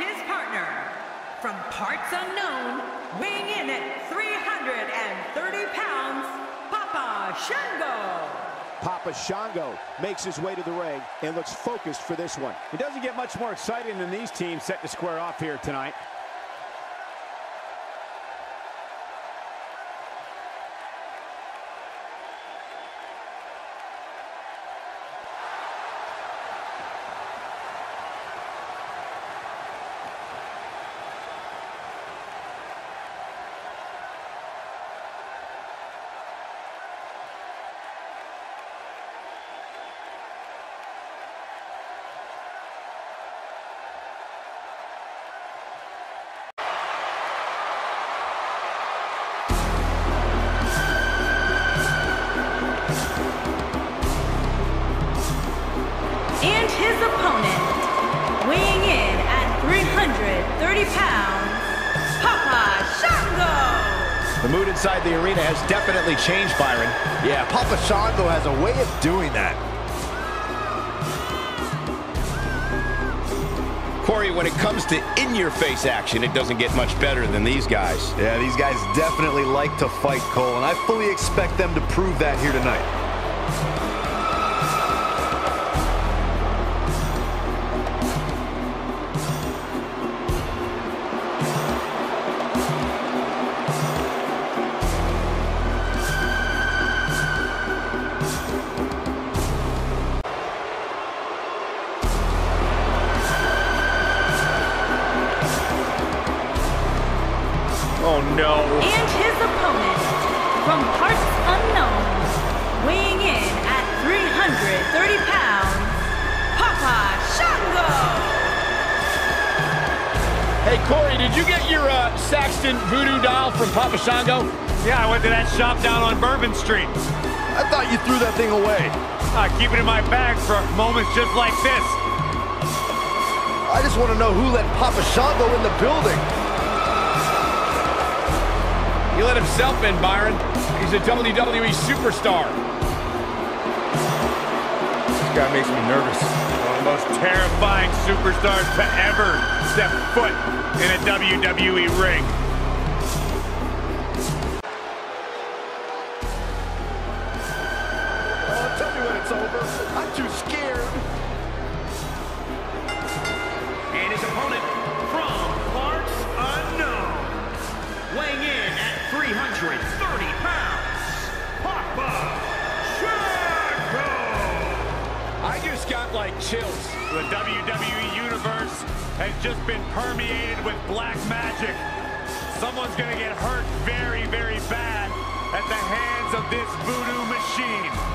his partner, from parts unknown, weighing in at 330 pounds, Papa Shango. Papa Shango makes his way to the ring and looks focused for this one. It doesn't get much more exciting than these teams set to square off here tonight. And his opponent, weighing in at 330 pounds, Papa Shango. The mood inside the arena has definitely changed, Byron. Yeah, Papa Shango has a way of doing that. Corey, when it comes to in-your-face action, it doesn't get much better than these guys. Yeah, these guys definitely like to fight, Cole, and I fully expect them to prove that here tonight. No. And his opponent, from parts unknown, weighing in at 330 pounds, Papa Shango. Hey, Corey, did you get your uh, Saxton voodoo doll from Papa Shango? Yeah, I went to that shop down on Bourbon Street. I thought you threw that thing away. I keep it in my bag for moments just like this. I just want to know who let Papa Shango in the building. He let himself in, Byron. He's a WWE superstar. This guy makes me nervous. One of the most terrifying superstars to ever step foot in a WWE ring. Oh, tell me when it's over. I'm too scared. pounds, Papa I just got like chills. The WWE Universe has just been permeated with black magic. Someone's gonna get hurt very, very bad at the hands of this voodoo machine.